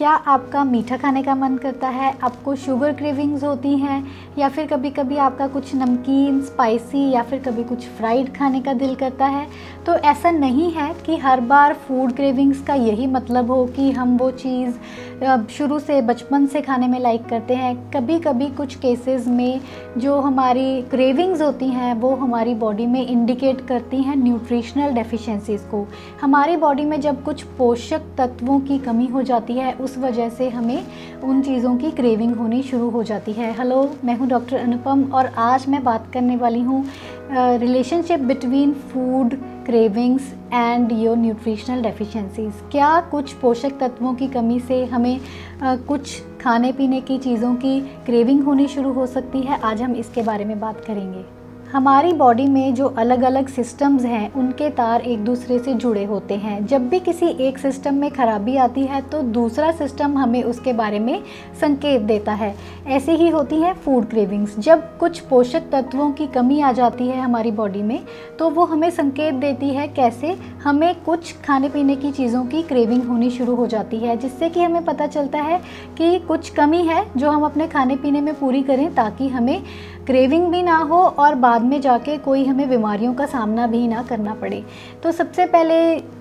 क्या आपका मीठा खाने का मन करता है? आपको शुगर क्रेविंग्स होती हैं, या फिर कभी कभी आपका कुछ नमकीन स्पाइसी या फिर कभी कुछ फ्राइड खाने का दिल करता है? तो ऐसा नहीं है कि हर बार फ़ूड क्रेविंग्स का यही मतलब हो कि हम वो चीज़ शुरू से, बचपन से खाने में लाइक करते हैं। कभी कभी कुछ केसेस में जो हमारी क्रेविंग्स होती हैं, वो हमारी बॉडी में इंडिकेट करती हैं न्यूट्रिशनल डेफिशिएंसीज़ को। हमारी बॉडी में जब कुछ पोषक तत्वों की कमी हो जाती है, उस वजह से हमें उन चीज़ों की क्रेविंग होनी शुरू हो जाती है। हेलो मैं हूँ डॉक्टर अनुपम और आज मैं बात करने वाली हूँ relationship between food cravings and your nutritional deficiencies क्या कुछ पोषक तत्वों की कमी से हमें आ, कुछ खाने पीने की चीज़ों की क्रेविंग होनी शुरू हो सकती है? आज हम इसके बारे में बात करेंगे। हमारी बॉडी में जो अलग अलग सिस्टम्स हैं, उनके तार एक दूसरे से जुड़े होते हैं। जब भी किसी एक सिस्टम में खराबी आती है तो दूसरा सिस्टम हमें उसके बारे में संकेत देता है। ऐसे ही होती हैं फ़ूड क्रेविंग्स जब कुछ पोषक तत्वों की कमी आ जाती है हमारी बॉडी में तो वो हमें संकेत देती है कैसे हमें कुछ खाने पीने की चीज़ों की क्रेविंग होनी शुरू हो जाती है, जिससे कि हमें पता चलता है कि कुछ कमी है जो हम अपने खाने पीने में पूरी करें, ताकि हमें क्रेविंग भी ना हो और बाद में जाके कोई हमें बीमारियों का सामना भी ना करना पड़े। तो सबसे पहले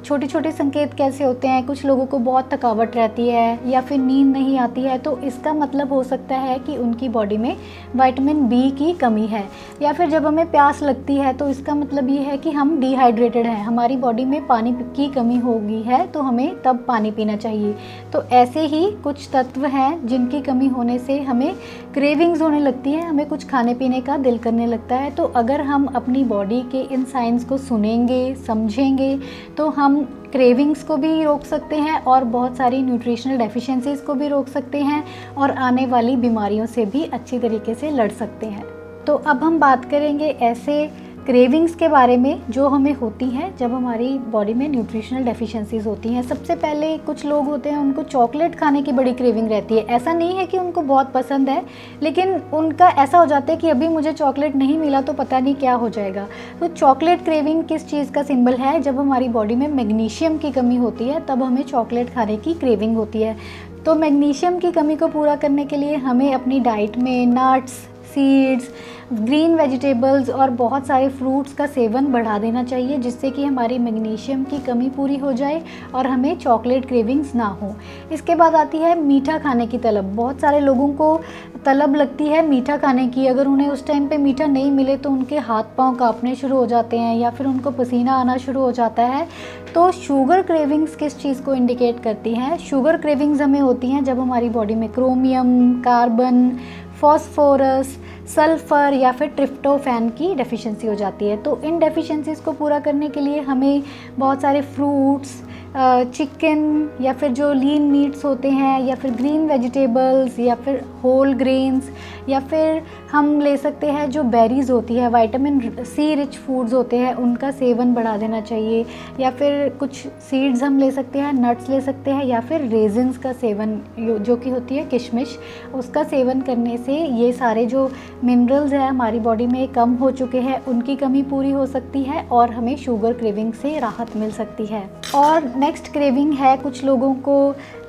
छोटे छोटे संकेत कैसे होते हैं? कुछ लोगों को बहुत थकावट रहती है या फिर नींद नहीं आती है तो इसका मतलब हो सकता है कि उनकी बॉडी में वाइटामिन बी की कमी है। या फिर जब हमें प्यास लगती है तो इसका मतलब ये है कि हम डिहाइड्रेटेड हैं। हमारी बॉडी में पानी की कमी होगी है तो हमें तब पानी पीना चाहिए। तो ऐसे ही कुछ तत्व हैं जिनकी कमी होने से हमें क्रेविंग्स होने लगती है, हमें कुछ खाने पीने का दिल करने लगता है। तो अगर हम अपनी बॉडी के इन साइंस को सुनेंगे, समझेंगे तो हम क्रेविंग्स को भी रोक सकते हैं और बहुत सारी न्यूट्रिशनल डेफिशिएंसीज को भी रोक सकते हैं और आने वाली बीमारियों से भी अच्छी तरीके से लड़ सकते हैं। तो अब हम बात करेंगे ऐसे क्रेविंग्स के बारे में जो हमें होती हैं, जब हमारी बॉडी में न्यूट्रिशनल डेफिशिएंसीज होती हैं, सबसे पहले कुछ लोग होते हैं, उनको चॉकलेट खाने की बड़ी क्रेविंग रहती है। ऐसा नहीं है कि उनको बहुत पसंद है, लेकिन उनका ऐसा हो जाता है कि अभी मुझे चॉकलेट नहीं मिला तो पता नहीं क्या हो जाएगा। तो चॉकलेट क्रेविंग किस चीज़ का सिंबल है? जब हमारी बॉडी में मैग्नीशियम की कमी होती है, तब हमें चॉकलेट खाने की क्रेविंग होती है। तो मैग्नीशियम की कमी को पूरा करने के लिए हमें अपनी डाइट में नट्स सीड्स ग्रीन वेजिटेबल्स और बहुत सारे फ्रूट्स का सेवन बढ़ा देना चाहिए, जिससे कि हमारी मैग्नीशियम की कमी पूरी हो जाए और हमें चॉकलेट क्रेविंग्स ना हो। इसके बाद आती है मीठा खाने की तलब। बहुत सारे लोगों को तलब लगती है मीठा खाने की। अगर उन्हें उस टाइम पे मीठा नहीं मिले तो उनके हाथ पाँव कांपने शुरू हो जाते हैं या फिर उनको पसीना आना शुरू हो जाता है। तो शुगर क्रेविंग्स किस चीज़ को इंडिकेट करती हैं? शुगर क्रेविंग्स हमें होती हैं जब हमारी बॉडी में क्रोमियम कार्बन फॉस्फोरस, सल्फ़र या फिर ट्रिप्टोफैन की डेफिशिएंसी हो जाती है। तो इन डेफिशिएंसीज़ को पूरा करने के लिए हमें बहुत सारे फ्रूट्स चिकन या फिर जो लीन मीट्स होते हैं, या फिर ग्रीन वेजिटेबल्स या फिर होल ग्रेन्स या फिर हम ले सकते हैं जो बेरीज़ होती है वाइटामिन सी रिच फूड्स होते हैं, उनका सेवन बढ़ा देना चाहिए। या फिर कुछ सीड्स हम ले सकते हैं नट्स ले सकते हैं, या फिर रेजन्स का सेवन जो कि होती है किशमिश, उसका सेवन करने से ये सारे जो मिनरल्स हैं हमारी बॉडी में कम हो चुके हैं, उनकी कमी पूरी हो सकती है और हमें शुगर क्रेविंग से राहत मिल सकती है। और नेक्स्ट क्रेविंग है कुछ लोगों को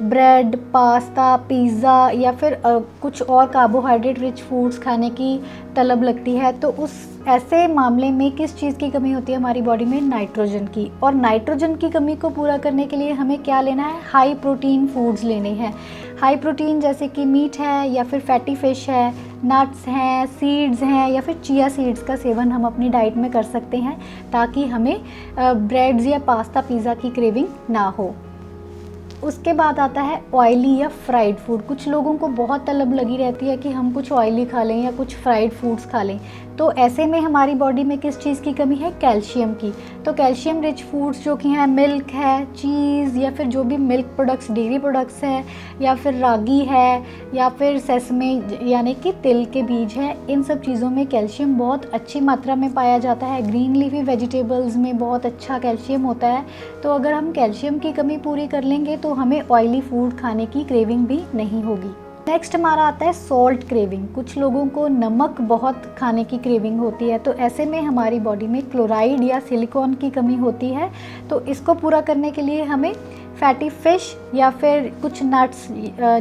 ब्रेड पास्ता पिज़्ज़ा या फिर आ, कुछ और कार्बोहाइड्रेट रिच फूड्स खाने की तलब लगती है। तो उस ऐसे मामले में किस चीज़ की कमी होती है हमारी बॉडी में? नाइट्रोजन की। और नाइट्रोजन की कमी को पूरा करने के लिए हमें क्या लेना है? हाई प्रोटीन फूड्स लेने हैं। हाई प्रोटीन जैसे कि मीट है या फिर फैटी फ़िश है नट्स हैं सीड्स हैं या फिर चिया सीड्स का सेवन हम अपनी डाइट में कर सकते हैं ताकि हमें ब्रेड्स या पास्ता पिज़्ज़ा की क्रेविंग ना हो। उसके बाद आता है ऑयली या फ्राइड फ़ूड कुछ लोगों को बहुत तलब लगी रहती है कि हम कुछ ऑयली खा लें या कुछ फ्राइड फूड्स खा लें। तो ऐसे में हमारी बॉडी में किस चीज़ की कमी है? कैल्शियम की। तो कैल्शियम रिच फूड्स जो कि हैं मिल्क है चीज़ या फिर जो भी मिल्क प्रोडक्ट्स डेयरी प्रोडक्ट्स है, या फिर रागी है, या फिर सेसमे यानी कि तिल के बीज है, इन सब चीज़ों में कैल्शियम बहुत अच्छी मात्रा में पाया जाता है। ग्रीन लीफी वेजिटेबल्स में बहुत अच्छा कैल्शियम होता है। तो अगर हम कैल्शियम की कमी पूरी कर लेंगे तो हमें ऑयली फ़ूड खाने की क्रेविंग भी नहीं होगी। नेक्स्ट हमारा आता है सॉल्ट क्रेविंग कुछ लोगों को नमक बहुत खाने की क्रेविंग होती है तो ऐसे में हमारी बॉडी में क्लोराइड या सिलिकॉन की कमी होती है तो इसको पूरा करने के लिए हमें फैटी फ़िश या फिर कुछ नट्स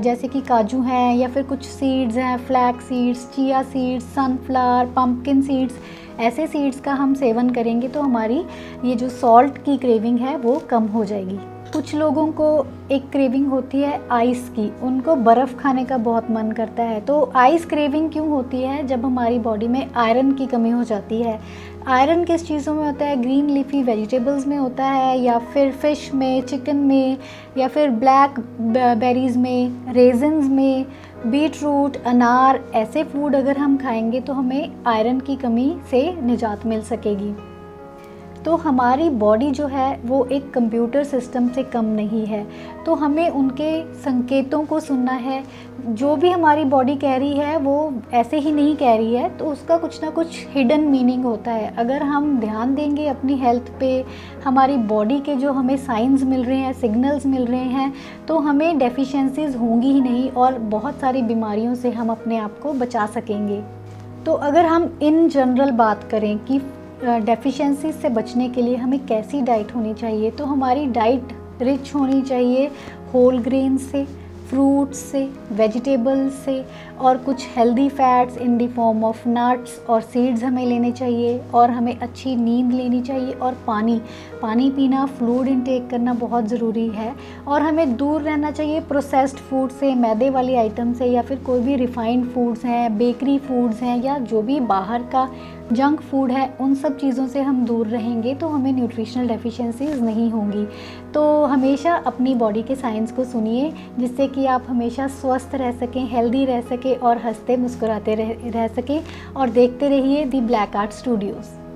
जैसे कि काजू हैं या फिर कुछ सीड्स हैं flax seeds chia seeds sunflower pumpkin seeds ऐसे सीड्स का हम सेवन करेंगे तो हमारी ये जो सॉल्ट की क्रेविंग है वो कम हो जाएगी। कुछ लोगों को एक क्रेविंग होती है आइस की। उनको बर्फ़ खाने का बहुत मन करता है। तो आइस क्रेविंग क्यों होती है? जब हमारी बॉडी में आयरन की कमी हो जाती है। आयरन किस चीज़ों में होता है? ग्रीन लीफी वेजिटेबल्स में होता है या फिर फ़िश में चिकन में या फिर ब्लैक बेरीज़ में रेजन्स में बीट रूट अनार, ऐसे फ़ूड अगर हम खाएँगे तो हमें आयरन की कमी से निजात मिल सकेगी। तो हमारी बॉडी जो है, वो एक कंप्यूटर सिस्टम से कम नहीं है। तो हमें उनके संकेतों को सुनना है। जो भी हमारी बॉडी कह रही है, वो ऐसे ही नहीं कह रही है। तो उसका कुछ ना कुछ हिडन मीनिंग होता है। अगर हम ध्यान देंगे अपनी हेल्थ पे, हमारी बॉडी के जो हमें साइंस मिल रहे हैं सिग्नल्स मिल रहे हैं तो हमें डेफिशिएंसीज होंगी ही नहीं और बहुत सारी बीमारियों से हम अपने आप को बचा सकेंगे। तो अगर हम इन जनरल बात करें कि डेफिशिएंसी से बचने के लिए हमें कैसी डाइट होनी चाहिए? तो हमारी डाइट रिच होनी चाहिए होल ग्रेन से फ्रूट्स से वेजिटेबल्स से और कुछ healthy fats in the form of nuts और सीड्स हमें लेने चाहिए और हमें अच्छी नींद लेनी चाहिए और पानी। पानी पीना फ्लूड इनटेक करना बहुत ज़रूरी है और हमें दूर रहना चाहिए प्रोसेस्ड फ़ूड से, मैदे वाली आइटम से या फिर कोई भी रिफ़ाइंड फूड्स हैं बेकरी फूड्स हैं या जो भी बाहर का जंक फ़ूड है उन सब चीज़ों से हम दूर रहेंगे तो हमें न्यूट्रिशनल डेफिशिएंसीज नहीं होंगी। तो हमेशा अपनी बॉडी के साइंस को सुनिए जिससे कि आप हमेशा स्वस्थ रह सकें हेल्दी रह सकें और हँसते मुस्कुराते रह, रह सकें और देखते रहिए दी ब्लैक आर्ट स्टूडियोज़